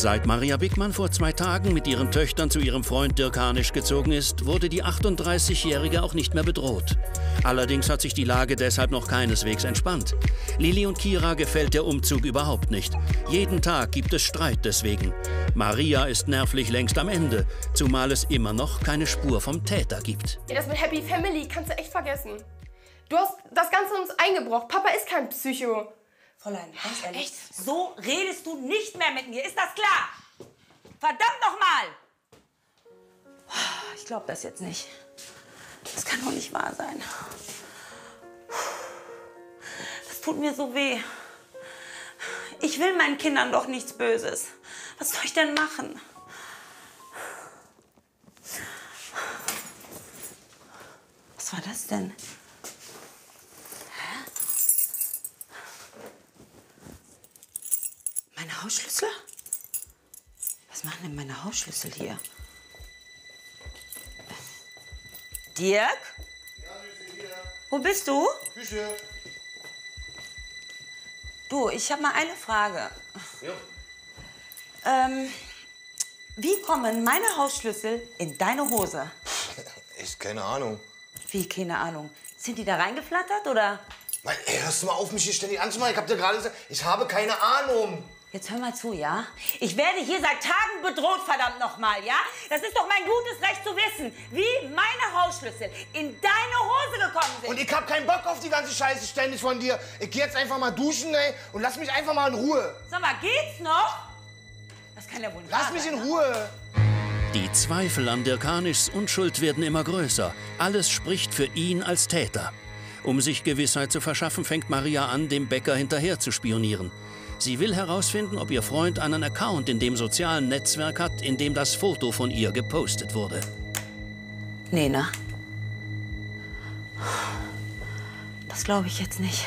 Seit Maria Bickmann vor zwei Tagen mit ihren Töchtern zu ihrem Freund Dirk Harnisch gezogen ist, wurde die 38-Jährige auch nicht mehr bedroht. Allerdings hat sich die Lage deshalb noch keineswegs entspannt. Lili und Kira gefällt der Umzug überhaupt nicht. Jeden Tag gibt es Streit deswegen. Maria ist nervlich längst am Ende, zumal es immer noch keine Spur vom Täter gibt. Das mit Happy Family kannst du echt vergessen. Du hast das Ganze uns eingebrockt. Papa ist kein Psycho. Fräulein, ganz ehrlich, Echt? so redest du nicht mehr mit mir. Ist das klar? Verdammt nochmal! Ich glaube das jetzt nicht. Das kann doch nicht wahr sein. Das tut mir so weh. Ich will meinen Kindern doch nichts Böses. Was soll ich denn machen? Was war das denn? Meine Hausschlüssel? Was machen denn meine Hausschlüssel hier? Dirk? Ja, hier. Wo bist du? Küche. Du, ich habe mal eine Frage. Ja. Ähm, wie kommen meine Hausschlüssel in deine Hose? Echt keine Ahnung. Wie, keine Ahnung. Sind die da reingeflattert oder? Mann, ey, hörst du mal auf, mich hier ständig anzumachen? Ich hab dir gerade gesagt, ich habe keine Ahnung. Jetzt hör mal zu, ja? Ich werde hier seit Tagen bedroht, verdammt nochmal, ja? Das ist doch mein gutes Recht zu wissen, wie meine Hausschlüssel in deine Hose gekommen sind. Und ich hab keinen Bock auf die ganze Scheiße ständig von dir. Ich geh jetzt einfach mal duschen, ey, und lass mich einfach mal in Ruhe. Sag mal, geht's noch? Das kann ja wohl nicht Lass mich in Ruhe. Die Zweifel an Dirk Hanischs Unschuld werden immer größer. Alles spricht für ihn als Täter. Um sich Gewissheit zu verschaffen, fängt Maria an, dem Bäcker hinterher zu spionieren. Sie will herausfinden, ob ihr Freund einen Account in dem sozialen Netzwerk hat, in dem das Foto von ihr gepostet wurde. Nee, ne? Das glaube ich jetzt nicht.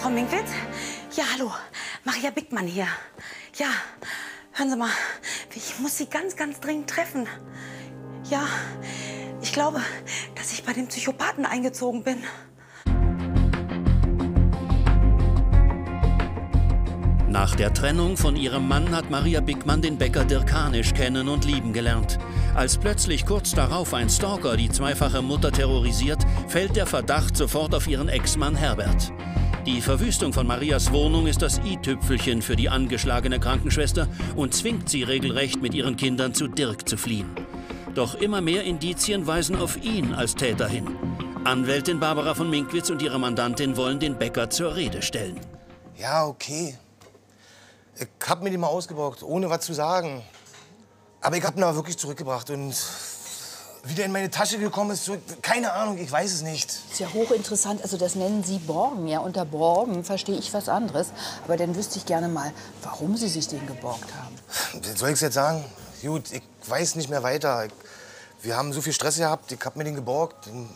Frau Minkwitz? Ja, hallo. Maria Bickmann hier. Ja, hören Sie mal, ich muss Sie ganz, ganz dringend treffen. Ja, ich glaube, dass ich bei dem Psychopathen eingezogen bin. Nach der Trennung von ihrem Mann hat Maria Bickmann den Bäcker Dirk Hanisch kennen und lieben gelernt. Als plötzlich kurz darauf ein Stalker die zweifache Mutter terrorisiert, fällt der Verdacht sofort auf ihren Ex-Mann Herbert. Die Verwüstung von Marias Wohnung ist das i-Tüpfelchen für die angeschlagene Krankenschwester und zwingt sie regelrecht, mit ihren Kindern zu Dirk zu fliehen. Doch immer mehr Indizien weisen auf ihn als Täter hin. Anwältin Barbara von Minkwitz und ihre Mandantin wollen den Bäcker zur Rede stellen. Ja, okay. Ich hab mir die mal ausgeborgt, ohne was zu sagen. Aber ich hab ihn aber wirklich zurückgebracht und wie der in meine Tasche gekommen ist, keine Ahnung, ich weiß es nicht. Ist ja hochinteressant. Also das nennen Sie Borgen. Ja, unter Borgen verstehe ich was anderes. Aber dann wüsste ich gerne mal, warum Sie sich den geborgt haben. Soll ich es jetzt sagen? Gut, ich weiß nicht mehr weiter. Ich, wir haben so viel Stress gehabt. Ich habe mir den geborgt, um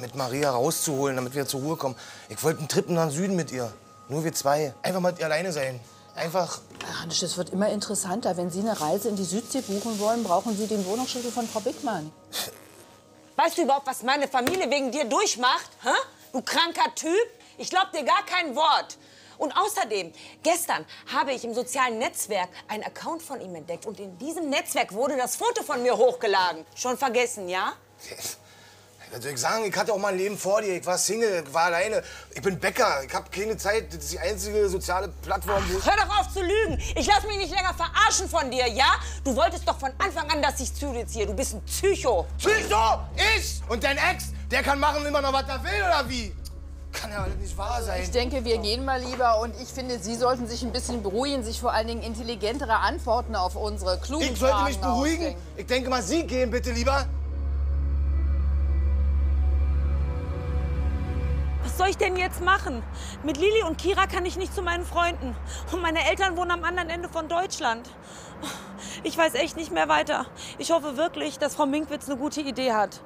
mit Maria rauszuholen, damit wir zur Ruhe kommen. Ich wollte einen Trip nach Süden mit ihr. Nur wir zwei. Einfach mal alleine sein. Einfach. Ach, das wird immer interessanter. Wenn Sie eine Reise in die Südsee buchen wollen, brauchen Sie den Wohnungsschlüssel von Frau Bickmann. Weißt du überhaupt, was meine Familie wegen dir durchmacht? Hä? Du kranker Typ? Ich glaub dir gar kein Wort. Und außerdem, gestern habe ich im sozialen Netzwerk einen Account von ihm entdeckt. Und in diesem Netzwerk wurde das Foto von mir hochgeladen. Schon vergessen, ja? Was soll ich sagen? Ich hatte auch mal ein Leben vor dir. Ich war Single, ich war alleine. Ich bin Bäcker. Ich habe keine Zeit. Das ist die einzige soziale Plattform, Ach, Hör doch auf zu lügen. Ich lass mich nicht länger verarschen von dir, ja? Du wolltest doch von Anfang an, dass ich zu dir ziehe. Du bist ein Psycho. Psycho? Ich? Und dein Ex? Der kann machen immer noch, was er will, oder wie? Kann ja nicht wahr sein. Ich denke, wir gehen mal lieber. Und ich finde, Sie sollten sich ein bisschen beruhigen, sich vor allen Dingen intelligentere Antworten auf unsere klugen Ich sollte Fragen mich beruhigen? ausdenken. Ich denke mal, Sie gehen bitte lieber. Was soll ich denn jetzt machen? Mit Lili und Kira kann ich nicht zu meinen Freunden. Und meine Eltern wohnen am anderen Ende von Deutschland. Ich weiß echt nicht mehr weiter. Ich hoffe wirklich, dass Frau Minkwitz eine gute Idee hat.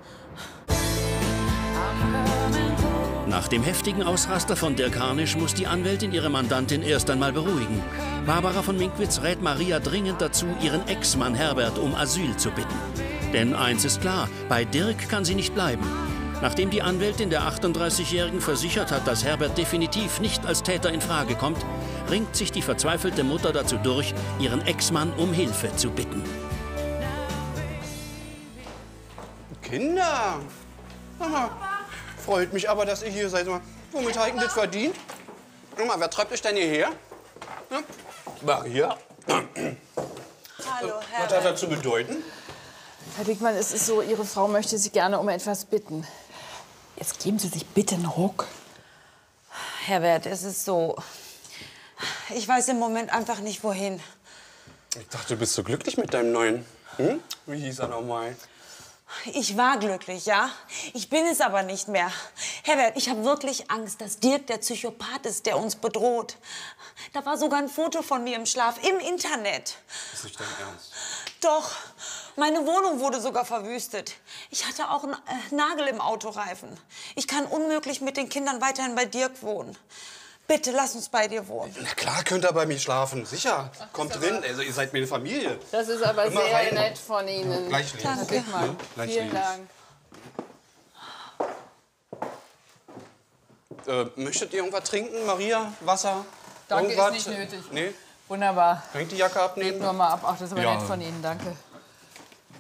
Nach dem heftigen Ausraster von Dirk Harnisch muss die Anwältin ihre Mandantin erst einmal beruhigen. Barbara von Minkwitz rät Maria dringend dazu, ihren Ex-Mann Herbert um Asyl zu bitten. Denn eins ist klar, bei Dirk kann sie nicht bleiben. Nachdem die Anwältin der 38-Jährigen versichert hat, dass Herbert definitiv nicht als Täter in Frage kommt, ringt sich die verzweifelte Mutter dazu durch, ihren Ex-Mann um Hilfe zu bitten. Kinder! Mama, freut mich aber, dass ihr hier seid. Womit habt ihr das verdient? Guck mal, wer treibt euch denn hierher? Ja? Maria? Hallo, Was hat das zu bedeuten? Herr Dickmann, es ist so, Ihre Frau möchte Sie gerne um etwas bitten. Jetzt geben Sie sich bitte einen Ruck. Herbert, es ist so. Ich weiß im Moment einfach nicht, wohin. Ich dachte, du bist so glücklich mit deinem neuen. Hm? Wie hieß er nochmal? Ich war glücklich, ja? Ich bin es aber nicht mehr. Herbert, ich habe wirklich Angst, dass Dirk der Psychopath ist, der uns bedroht. Da war sogar ein Foto von mir im Schlaf im Internet. Das ist nicht dein Ernst. Doch, meine Wohnung wurde sogar verwüstet. Ich hatte auch einen äh, Nagel im Autoreifen. Ich kann unmöglich mit den Kindern weiterhin bei Dirk wohnen. Bitte, lass uns bei dir wohnen. Na klar könnt ihr bei mir schlafen. Sicher. Kommt drin. Also, ihr seid mir eine Familie. Das ist aber Immer sehr rein. nett von Ihnen. Gleich links. Danke. Dickmann, Gleich vielen. Dank. Äh, möchtet ihr irgendwas trinken? Maria? Wasser? Danke, ist nicht nötig. Nee? Wunderbar. Kann ich die Jacke abnehmen? nur mal ab. Ach, das ist aber Ja. nett von Ihnen, danke.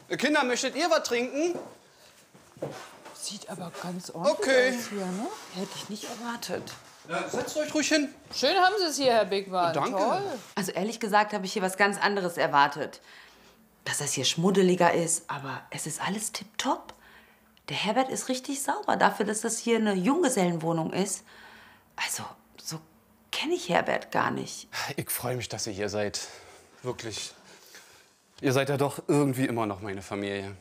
Äh, Kinder, möchtet ihr was trinken? Sieht aber ganz ordentlich Okay. aus hier, ne? Hätte ich nicht erwartet. Ja, setzt euch ruhig hin. Schön haben Sie es hier, Herr Bigmann. Danke. Toll. Also ehrlich gesagt habe ich hier was ganz anderes erwartet. Dass das hier schmuddeliger ist, aber es ist alles tipptopp. Der Herbert ist richtig sauber dafür, dass das hier eine Junggesellenwohnung ist. Also, so kenne ich Herbert gar nicht. Ich freue mich, dass ihr hier seid. Wirklich. Ihr seid ja doch irgendwie immer noch meine Familie.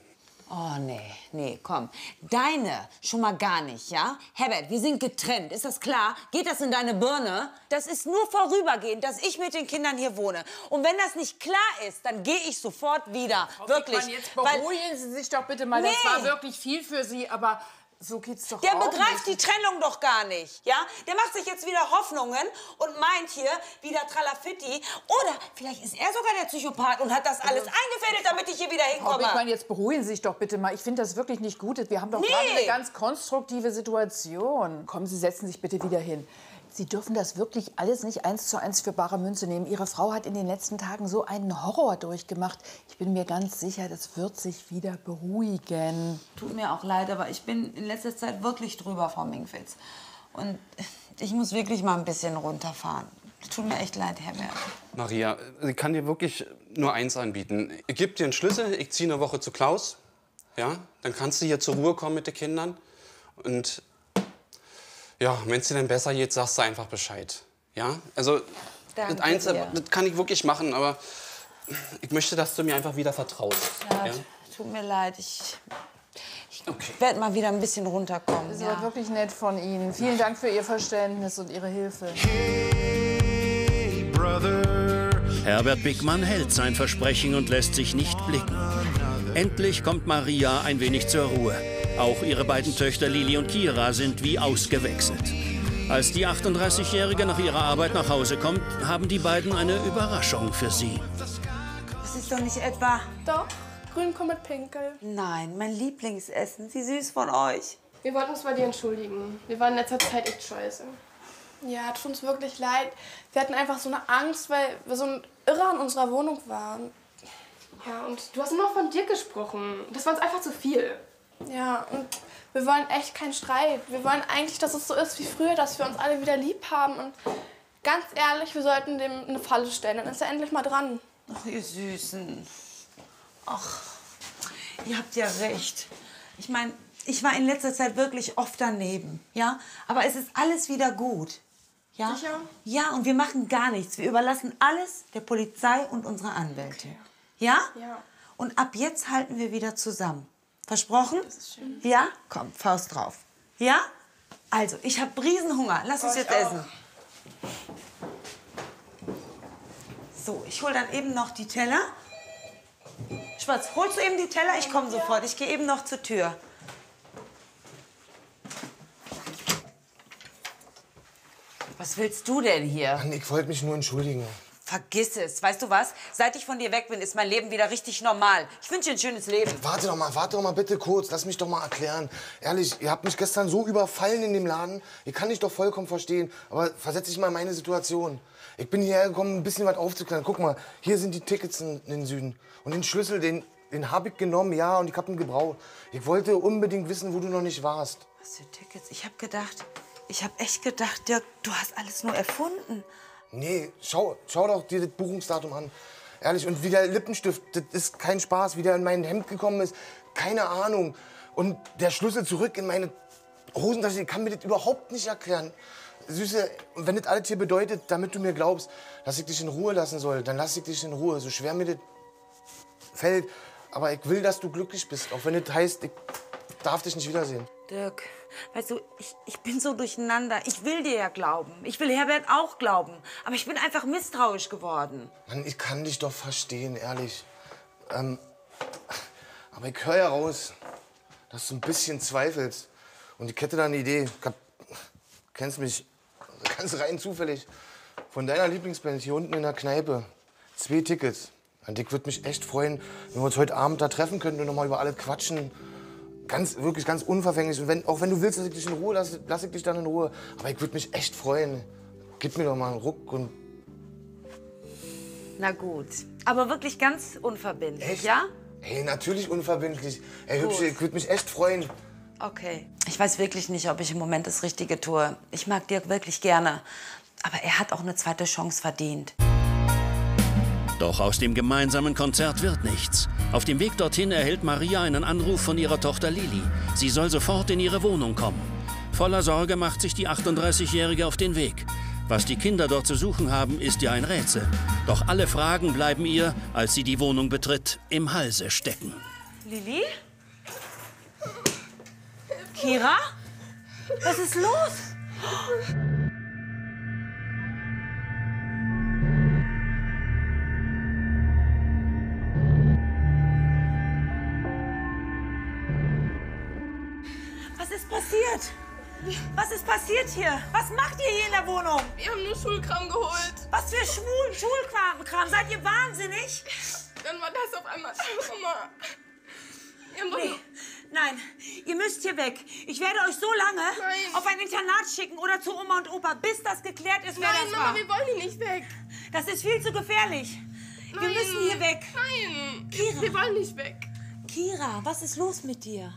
Oh, nee, nee, komm. Deine schon mal gar nicht, ja? Herbert, wir sind getrennt, ist das klar? Geht das in deine Birne? Das ist nur vorübergehend, dass ich mit den Kindern hier wohne. Und wenn das nicht klar ist, dann gehe ich sofort wieder. Wirklich. Dickmann, jetzt Weil beruhigen Sie sich doch bitte mal. Nee. Das war wirklich viel für Sie, aber so geht's doch der begreift die. Trennung doch gar nicht, ja? Der macht sich jetzt wieder Hoffnungen und meint hier wieder Tralafitti. Oder vielleicht ist er sogar der Psychopath und hat das alles eingefädelt, damit ich hier wieder hinkomme. Bickmann, jetzt beruhigen Sie sich doch bitte mal. Ich finde das wirklich nicht gut. Wir haben doch Nee. gerade eine ganz konstruktive Situation. Kommen Sie, setzen sich bitte wieder hin. Sie dürfen das wirklich alles nicht eins zu eins für bare Münze nehmen. Ihre Frau hat in den letzten Tagen so einen Horror durchgemacht. Ich bin mir ganz sicher, das wird sich wieder beruhigen. Tut mir auch leid, aber ich bin in letzter Zeit wirklich drüber, Frau Minkwitz. Und ich muss wirklich mal ein bisschen runterfahren. Tut mir echt leid, Herbert. Maria, ich kann dir wirklich nur eins anbieten. Ich gebe dir einen Schlüssel, ich ziehe eine Woche zu Klaus. Ja, dann kannst du hier zur Ruhe kommen mit den Kindern. Und ja, wenn es dir dann besser geht, sagst du einfach Bescheid. Ja, also Danke das Einzige, dir. das kann ich wirklich machen, aber ich möchte, dass du mir einfach wieder vertraust. Ja, Ja? Tut mir leid, ich, ich werde mal wieder ein bisschen runterkommen. Das Ja. war wirklich nett von Ihnen. Vielen Dank für Ihr Verständnis und Ihre Hilfe. Herbert Bickmann hält sein Versprechen und lässt sich nicht blicken. Endlich kommt Maria ein wenig zur Ruhe. Auch ihre beiden Töchter Lili und Kira sind wie ausgewechselt. Als die 38-Jährige nach ihrer Arbeit nach Hause kommt, haben die beiden eine Überraschung für sie. Das ist doch nicht etwa... Doch, Grünkohl mit Pinkel. Nein, mein Lieblingsessen. Wie süß von euch. Wir wollten uns bei dir entschuldigen. Wir waren in letzter Zeit echt scheiße. Ja, tut uns wirklich leid. Wir hatten einfach so eine Angst, weil wir so ein Irrer in unserer Wohnung waren. Ja, und du hast nur noch von dir gesprochen. Das war uns einfach zu viel. Ja, und wir wollen echt keinen Streit. Wir wollen eigentlich, dass es so ist wie früher, dass wir uns alle wieder lieb haben. Und ganz ehrlich, wir sollten dem eine Falle stellen. Dann ist er endlich mal dran. Ach, ihr Süßen. Ach, ihr habt ja recht. Ich meine, ich war in letzter Zeit wirklich oft daneben, ja? Aber es ist alles wieder gut. Ja? Sicher? Ja, und wir machen gar nichts. Wir überlassen alles der Polizei und unserer Anwältin. Ja? Ja. Und ab jetzt halten wir wieder zusammen. Versprochen? Ja? Komm, Faust drauf. Ja? Also, ich habe Riesenhunger. Lass uns jetzt essen. So, ich hol dann eben noch die Teller. Schwarz, holst du eben die Teller? Ich komme sofort. Ich gehe eben noch zur Tür. Was willst du denn hier? Mann, ich wollte mich nur entschuldigen. Vergiss es. Weißt du was? Seit ich von dir weg bin, ist mein Leben wieder richtig normal. Ich wünsche dir ein schönes Leben. Warte doch mal, warte doch mal bitte kurz. Lass mich doch mal erklären. Ehrlich, ihr habt mich gestern so überfallen in dem Laden. Ihr kann ich doch vollkommen verstehen. Aber versetz dich mal in meine Situation. Ich bin hierher gekommen, ein bisschen was aufzuklären. Guck mal, hier sind die Tickets in, in den Süden. Und den Schlüssel, den, den habe ich genommen, ja, und ich habe ihn gebraucht. Ich wollte unbedingt wissen, wo du noch nicht warst. Was für Tickets? Ich hab gedacht, ich hab echt gedacht, Dirk, du hast alles nur erfunden. Nee, schau, schau doch dir das Buchungsdatum an. Ehrlich, und wie der Lippenstift, das ist kein Spaß, wie der in mein Hemd gekommen ist, keine Ahnung. Und der Schlüssel zurück in meine Hosentasche, ich kann mir das überhaupt nicht erklären. Süße, wenn das alles hier bedeutet, damit du mir glaubst, dass ich dich in Ruhe lassen soll, dann lass ich dich in Ruhe, so schwer mir das fällt. Aber ich will, dass du glücklich bist, auch wenn das heißt, ich darf dich nicht wiedersehen. Dirk, weißt du, ich, ich bin so durcheinander. Ich will dir ja glauben. Ich will Herbert auch glauben. Aber ich bin einfach misstrauisch geworden. Mann, ich kann dich doch verstehen, ehrlich. Ähm, aber ich höre ja raus, dass du ein bisschen zweifelst. Und ich hätte da eine Idee. Ich hab, kennst mich ganz rein zufällig. Von deiner Lieblingsband hier unten in der Kneipe. Zwei Tickets. Und ich würde mich echt freuen, wenn wir uns heute Abend da treffen könnten und noch mal über alles quatschen. Ganz, wirklich ganz unverfänglich. Und wenn, auch wenn du willst, dass ich dich in Ruhe lasse, lasse ich dich dann in Ruhe. Aber ich würde mich echt freuen. Gib mir doch mal einen Ruck und Na gut. Aber wirklich ganz unverbindlich, Echt? ja? Hey, natürlich unverbindlich. Ey, Gut. Hübsche, ich würde mich echt freuen. Okay. Ich weiß wirklich nicht, ob ich im Moment das Richtige tue. Ich mag Dirk wirklich gerne. Aber er hat auch eine zweite Chance verdient. Doch aus dem gemeinsamen Konzert wird nichts. Auf dem Weg dorthin erhält Maria einen Anruf von ihrer Tochter Lili. Sie soll sofort in ihre Wohnung kommen. Voller Sorge macht sich die 38-Jährige auf den Weg. Was die Kinder dort zu suchen haben, ist ja ein Rätsel. Doch alle Fragen bleiben ihr, als sie die Wohnung betritt, im Halse stecken. Lili? Kira? Was ist los? Was ist passiert hier? Was macht ihr hier in der Wohnung? Wir haben nur Schulkram geholt. Was für Schwul Schulkram? Seid ihr wahnsinnig? Dann war das auf einmal Mama. Wir doch Nee. Nein, ihr müsst hier weg. Ich werde euch so lange Nein. auf ein Internat schicken oder zu Oma und Opa, bis das geklärt ist, wer Nein, das Mama, war. wir wollen hier nicht weg. Das ist viel zu gefährlich. Wir Nein. müssen hier weg. Nein, Kira. wir wollen nicht weg. Kira, was ist los mit dir?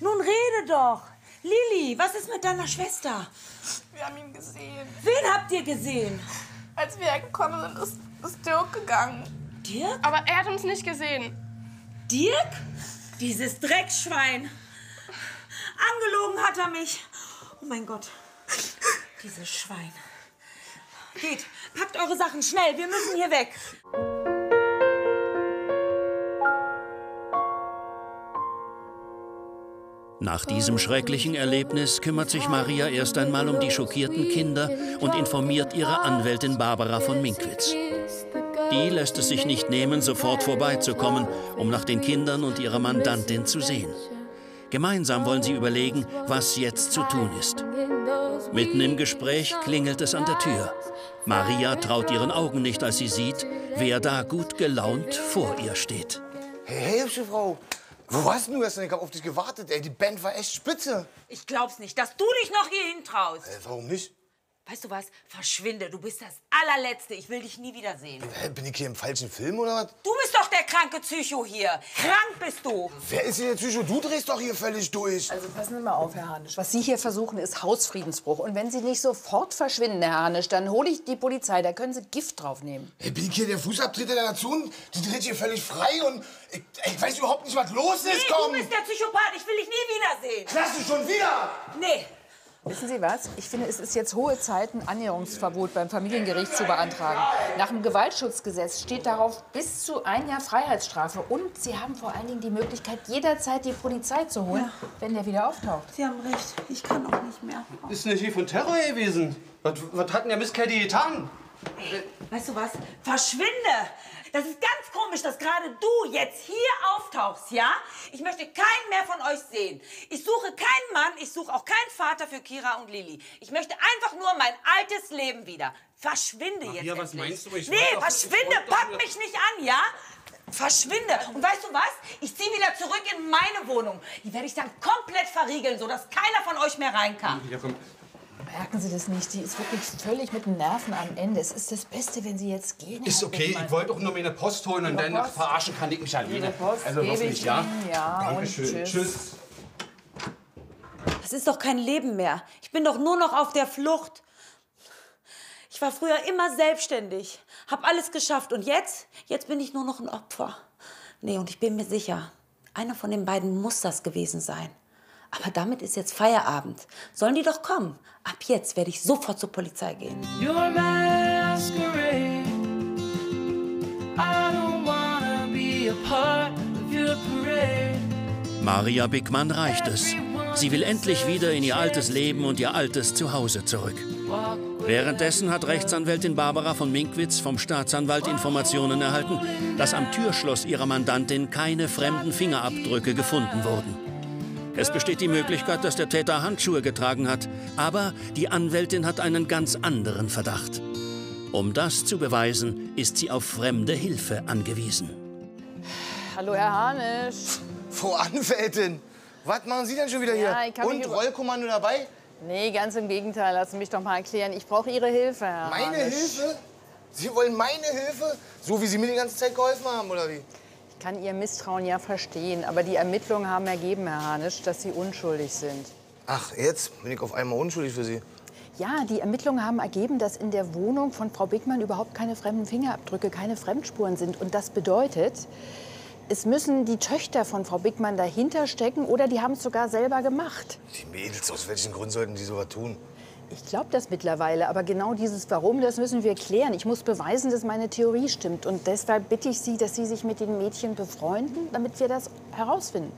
Nun rede doch. Lili, was ist mit deiner Schwester? Wir haben ihn gesehen. Wen habt ihr gesehen? Als wir hergekommen sind, ist, ist Dirk gegangen. Dirk? Aber er hat uns nicht gesehen. Dirk? Dieses Dreckschwein. Angelogen hat er mich. Oh mein Gott. Dieses Schwein. Geht, packt eure Sachen schnell. Wir müssen hier weg. Nach diesem schrecklichen Erlebnis kümmert sich Maria erst einmal um die schockierten Kinder und informiert ihre Anwältin Barbara von Minkwitz. Die lässt es sich nicht nehmen, sofort vorbeizukommen, um nach den Kindern und ihrer Mandantin zu sehen. Gemeinsam wollen sie überlegen, was jetzt zu tun ist. Mitten im Gespräch klingelt es an der Tür. Maria traut ihren Augen nicht, als sie sieht, wer da gut gelaunt vor ihr steht. Hey, hey, hübsche Frau. Wo warst du gestern? Ich hab auf dich gewartet, ey. Die Band war echt spitze. Ich glaub's nicht, dass du dich noch hier hintraust. Äh, warum nicht? Weißt du was? Verschwinde. Du bist das allerletzte. Ich will dich nie wiedersehen. Hä, bin ich hier im falschen Film oder was? Du bist doch der kranke Psycho hier. Krank bist du. Wer ist hier der Psycho? Du drehst doch hier völlig durch. Also passen Sie mal auf, Herr Hanisch. Was Sie hier versuchen, ist Hausfriedensbruch. Und wenn Sie nicht sofort verschwinden, Herr Hanisch, dann hole ich die Polizei. Da können Sie Gift draufnehmen. Hey, bin ich hier der Fußabtreter der Nation? Die dreht hier völlig frei und ich, ich weiß überhaupt nicht, was los ist. Nee, Komm! du bist der Psychopath. Ich will dich nie wiedersehen. Lass du schon wieder! Nee. Wissen Sie was? Ich finde, es ist jetzt hohe Zeit, ein Annäherungsverbot beim Familiengericht zu beantragen. Nach dem Gewaltschutzgesetz steht darauf bis zu ein Jahr Freiheitsstrafe. Und Sie haben vor allen Dingen die Möglichkeit, jederzeit die Polizei zu holen, wenn der wieder auftaucht. Sie haben recht. Ich kann auch nicht mehr. Ist nicht wie von Terror gewesen. Was, was hat denn der Mistkerl getan? Weißt du was? Verschwinde! Das ist ganz komisch, dass gerade du jetzt hier auftauchst, ja? Ich möchte keinen mehr von euch sehen. Ich suche keinen Mann, ich suche auch keinen Vater für Kira und Lili. Ich möchte einfach nur mein altes Leben wieder. Verschwinde jetzt Maria, was meinst du? Ich nee, doch- verschwinde, ich doch pack nur- mich nicht an, ja? Verschwinde. Und weißt du was? Ich ziehe wieder zurück in meine Wohnung. Die werde ich dann komplett verriegeln, sodass keiner von euch mehr rein kann. Ja, komm. Merken Sie das nicht? Die ist wirklich völlig mit den Nerven am Ende. Es ist das Beste, wenn Sie jetzt gehen. Ist Herr okay, Wittmann. ich wollte auch nur meine Post holen und Ihre dann Post? verarschen kann ich mich alleine. Ihre Post also gebe wirklich, ich ja? Ihnen, ja, Dankeschön. tschüss. Tschüss. Das ist doch kein Leben mehr. Ich bin doch nur noch auf der Flucht. Ich war früher immer selbstständig, hab alles geschafft und jetzt, jetzt bin ich nur noch ein Opfer. Nee, und ich bin mir sicher, einer von den beiden muss das gewesen sein. Aber damit ist jetzt Feierabend. Sollen die doch kommen? Ab jetzt werde ich sofort zur Polizei gehen. Your masquerade. I don't wanna be a part of your parade. Maria Bickmann reicht es. Sie will endlich wieder in ihr altes Leben und ihr altes Zuhause zurück. Währenddessen hat Rechtsanwältin Barbara von Minkwitz vom Staatsanwalt Informationen erhalten, dass am Türschloss ihrer Mandantin keine fremden Fingerabdrücke gefunden wurden. Es besteht die Möglichkeit, dass der Täter Handschuhe getragen hat, aber die Anwältin hat einen ganz anderen Verdacht. Um das zu beweisen, ist sie auf fremde Hilfe angewiesen. Hallo, Herr Harnisch. Frau Anwältin, was machen Sie denn schon wieder Ja, hier? mich Und Rollkommando dabei? Nee, ganz im Gegenteil. Lassen Sie mich doch mal erklären. Ich brauche Ihre Hilfe, Herr Meine Harnisch. Hilfe? Sie wollen meine Hilfe? So wie Sie mir die ganze Zeit geholfen haben, oder wie? Ich kann Ihr Misstrauen ja verstehen, aber die Ermittlungen haben ergeben, Herr Harnisch, dass Sie unschuldig sind. Ach, jetzt bin ich auf einmal unschuldig für Sie. Ja, die Ermittlungen haben ergeben, dass in der Wohnung von Frau Bickmann überhaupt keine fremden Fingerabdrücke, keine Fremdspuren sind. Und das bedeutet, es müssen die Töchter von Frau Bickmann dahinter stecken oder die haben es sogar selber gemacht. Die Mädels, aus welchen Gründen sollten die sowas tun? Ich glaube das mittlerweile, aber genau dieses Warum, das müssen wir klären. Ich muss beweisen, dass meine Theorie stimmt. Und deshalb bitte ich Sie, dass Sie sich mit den Mädchen befreunden, damit wir das herausfinden.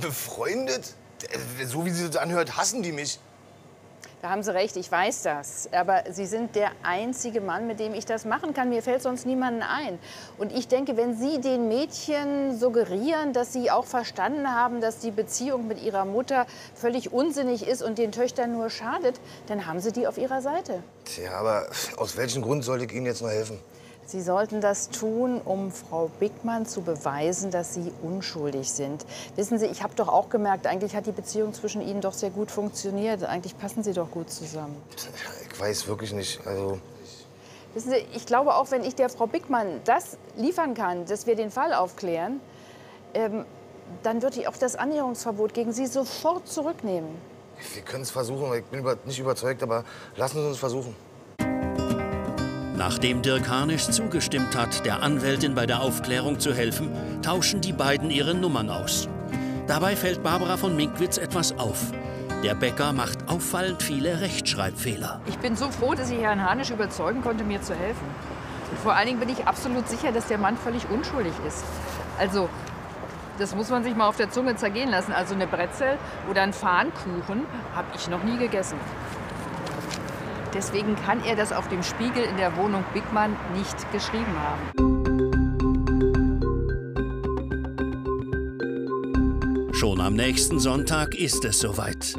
Befreundet? Äh, So wie sie das anhört, hassen die mich. Da haben Sie recht, ich weiß das. Aber Sie sind der einzige Mann, mit dem ich das machen kann. Mir fällt sonst niemanden ein. Und ich denke, wenn Sie den Mädchen suggerieren, dass sie auch verstanden haben, dass die Beziehung mit ihrer Mutter völlig unsinnig ist und den Töchtern nur schadet, dann haben Sie die auf Ihrer Seite. Tja, aber aus welchem Grund sollte ich Ihnen jetzt noch helfen? Sie sollten das tun, um Frau Bickmann zu beweisen, dass Sie unschuldig sind. Wissen Sie, ich habe doch auch gemerkt, eigentlich hat die Beziehung zwischen Ihnen doch sehr gut funktioniert. Eigentlich passen Sie doch gut zusammen. Ich weiß wirklich nicht. Also, Wissen Sie, ich glaube auch, wenn ich der Frau Bickmann das liefern kann, dass wir den Fall aufklären, ähm, dann wird die auch das Annäherungsverbot gegen Sie sofort zurücknehmen. wir können es versuchen. Ich bin über, nicht überzeugt, aber lassen Sie uns versuchen. Nachdem Dirk Harnisch zugestimmt hat, der Anwältin bei der Aufklärung zu helfen, tauschen die beiden ihre Nummern aus. Dabei fällt Barbara von Minkwitz etwas auf. Der Bäcker macht auffallend viele Rechtschreibfehler. Ich bin so froh, dass ich Herrn Hanisch überzeugen konnte, mir zu helfen. Vor allen Dingen bin ich absolut sicher, dass der Mann völlig unschuldig ist. Also, das muss man sich mal auf der Zunge zergehen lassen. Also eine Brezel oder ein Pfannkuchen habe ich noch nie gegessen. Deswegen kann er das auf dem Spiegel in der Wohnung Bigmann nicht geschrieben haben. Schon am nächsten Sonntag ist es soweit.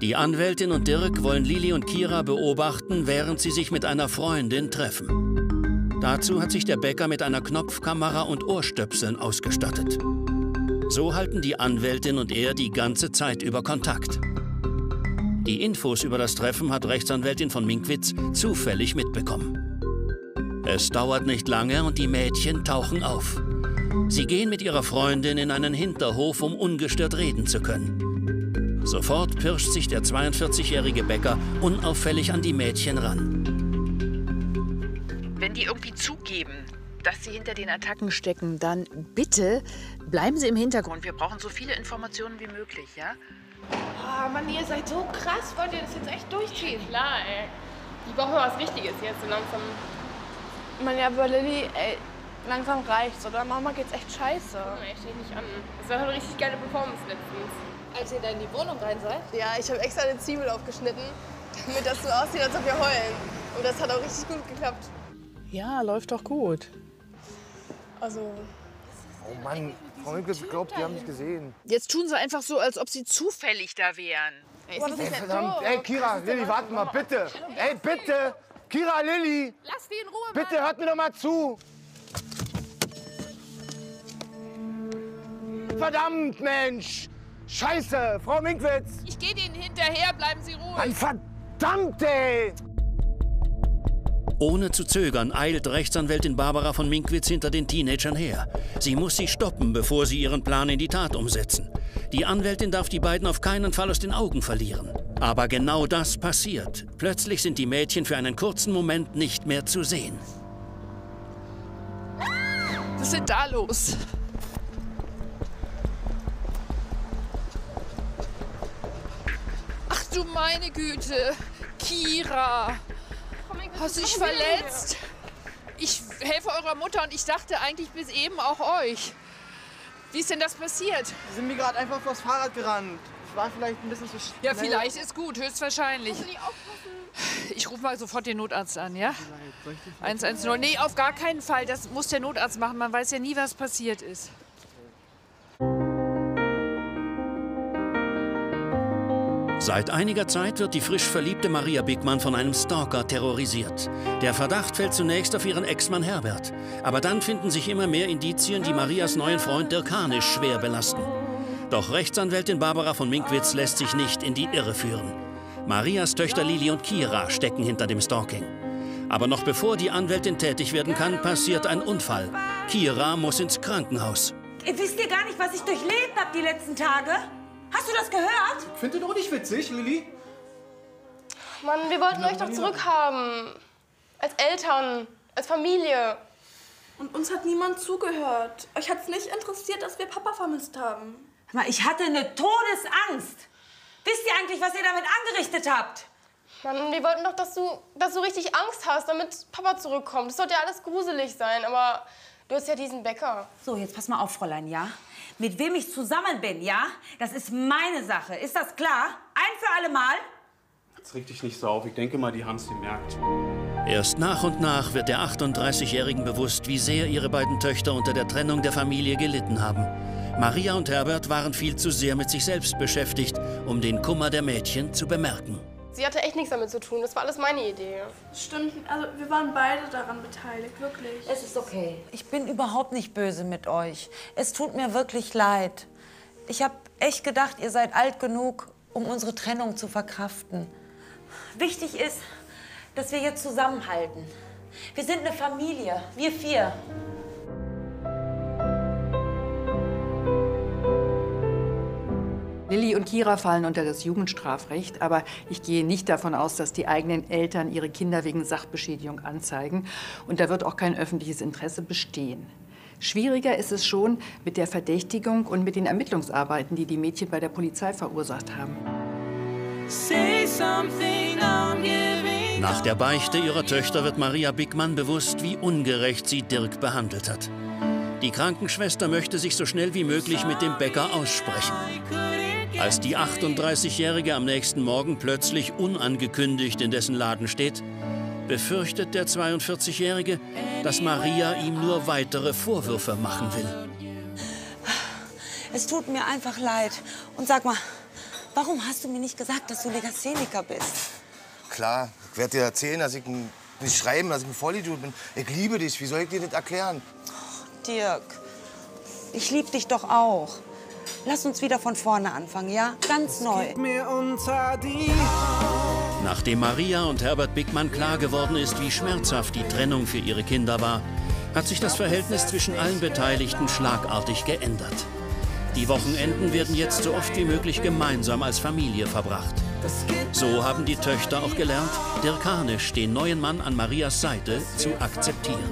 Die Anwältin und Dirk wollen Lili und Kira beobachten, während sie sich mit einer Freundin treffen. Dazu hat sich der Bäcker mit einer Knopfkamera und Ohrstöpseln ausgestattet. So halten die Anwältin und er die ganze Zeit über Kontakt. Die Infos über das Treffen hat Rechtsanwältin von Minkwitz zufällig mitbekommen. Es dauert nicht lange und die Mädchen tauchen auf. Sie gehen mit ihrer Freundin in einen Hinterhof, um ungestört reden zu können. Sofort pirscht sich der 42-jährige Bäcker unauffällig an die Mädchen ran. Wenn die irgendwie zugeben, dass sie hinter den Attacken stecken, dann bitte bleiben Sie im Hintergrund. Wir brauchen so viele Informationen wie möglich, ja? Oh Mann, ihr seid so krass. Wollt ihr das jetzt echt durchziehen? Klar, ey. Ich brauche was Richtiges jetzt so langsam. Mann, ja, aber Lilly, ey, langsam reicht's, oder? Mama geht's echt scheiße. Nee, steh ich nicht an. Das war eine richtig geile Performance letztens. Als ihr da in die Wohnung rein seid? Ja, ich habe extra eine Zwiebel aufgeschnitten, damit das so aussieht, als ob wir heulen. Und das hat auch richtig gut geklappt. Ja, läuft doch gut. Also. Oh Mann, Frau Minkwitz glaubt, die haben mich gesehen. Jetzt tun sie einfach so, als ob sie zufällig da wären. Ey, ist Ey, verdammt. Ey, Kira, Lilly, warte mal, bitte. Ey, bitte. Kira, Lilly. Lass die in Ruhe, Bitte, hört mir doch mal zu. Verdammt, Mensch. Scheiße, Frau Minkwitz. Ich gehe denen hinterher, bleiben Sie ruhig. Mann, verdammt, ey. Ohne zu zögern eilt Rechtsanwältin Barbara von Minkwitz hinter den Teenagern her. Sie muss sie stoppen, bevor sie ihren Plan in die Tat umsetzen. Die Anwältin darf die beiden auf keinen Fall aus den Augen verlieren. Aber genau das passiert. Plötzlich sind die Mädchen für einen kurzen Moment nicht mehr zu sehen. Was ist denn da los? Ach du meine Güte. Kira. Hast du dich verletzt? Ich helfe eurer Mutter und ich dachte eigentlich bis eben auch euch. Wie ist denn das passiert? Sie sind mir gerade einfach vors Fahrrad gerannt. Ich war vielleicht ein bisschen zu schnell. Ja, vielleicht ist gut, höchstwahrscheinlich. Ich rufe mal sofort den Notarzt an, ja? 110. Nee, auf gar keinen Fall. Das muss der Notarzt machen. Man weiß ja nie, was passiert ist. Seit einiger Zeit wird die frisch verliebte Maria Bigmann von einem Stalker terrorisiert. Der Verdacht fällt zunächst auf ihren Ex-Mann Herbert. Aber dann finden sich immer mehr Indizien, die Marias neuen Freund Dirk Hanisch schwer belasten. Doch Rechtsanwältin Barbara von Minkwitz lässt sich nicht in die Irre führen. Marias Töchter Lili und Kira stecken hinter dem Stalking. Aber noch bevor die Anwältin tätig werden kann, passiert ein Unfall. Kira muss ins Krankenhaus. Ihr wisst ihr gar nicht, was ich durchlebt habe die letzten Tage? Hast du das gehört? Findet ihr doch nicht witzig, Lilly? Mann, wir wollten euch doch zurückhaben. Als Eltern, als Familie. Und uns hat niemand zugehört. Euch hat es nicht interessiert, dass wir Papa vermisst haben. Mal, ich hatte eine Todesangst. Wisst ihr eigentlich, was ihr damit angerichtet habt? Mann, wir wollten doch, dass du, dass du richtig Angst hast, damit Papa zurückkommt. Das sollte ja alles gruselig sein, aber du hast ja diesen Bäcker. So, jetzt pass mal auf, Fräulein, ja? Mit wem ich zusammen bin, ja? Das ist meine Sache. Ist das klar? Ein für alle Mal? Jetzt reg dich nicht so auf. Ich denke mal, die haben es gemerkt. Erst nach und nach wird der 38-Jährigen bewusst, wie sehr ihre beiden Töchter unter der Trennung der Familie gelitten haben. Maria und Herbert waren viel zu sehr mit sich selbst beschäftigt, um den Kummer der Mädchen zu bemerken. Sie hatte echt nichts damit zu tun. Das war alles meine Idee. Stimmt, also wir waren beide daran beteiligt, wirklich. Es ist okay. Ich bin überhaupt nicht böse mit euch. Es tut mir wirklich leid. Ich habe echt gedacht, ihr seid alt genug, um unsere Trennung zu verkraften. Wichtig ist, dass wir jetzt zusammenhalten. Wir sind eine Familie, wir vier. Lilly und Kira fallen unter das Jugendstrafrecht, aber ich gehe nicht davon aus, dass die eigenen Eltern ihre Kinder wegen Sachbeschädigung anzeigen. Und da wird auch kein öffentliches Interesse bestehen. Schwieriger ist es schon mit der Verdächtigung und mit den Ermittlungsarbeiten, die die Mädchen bei der Polizei verursacht haben. Nach der Beichte ihrer Töchter wird Maria Bigmann bewusst, wie ungerecht sie Dirk behandelt hat. Die Krankenschwester möchte sich so schnell wie möglich mit dem Bäcker aussprechen. Als die 38-Jährige am nächsten Morgen plötzlich unangekündigt in dessen Laden steht, befürchtet der 42-Jährige, dass Maria ihm nur weitere Vorwürfe machen will. Es tut mir einfach leid. Und sag mal, warum hast du mir nicht gesagt, dass du Legastheniker bist? Klar, ich werde dir erzählen, dass ich ein, nicht schreiben, dass ich ein Vollidiot bin. Ich liebe dich. Wie soll ich dir das erklären? Dirk, ich liebe dich doch auch. Lass uns wieder von vorne anfangen, ja? Ganz neu. Nachdem Maria und Herbert Bigmann klar geworden ist, wie schmerzhaft die Trennung für ihre Kinder war, hat sich das Verhältnis zwischen allen Beteiligten schlagartig geändert. Die Wochenenden werden jetzt so oft wie möglich gemeinsam als Familie verbracht. So haben die Töchter auch gelernt, Dirk Hanisch, den neuen Mann an Marias Seite, zu akzeptieren.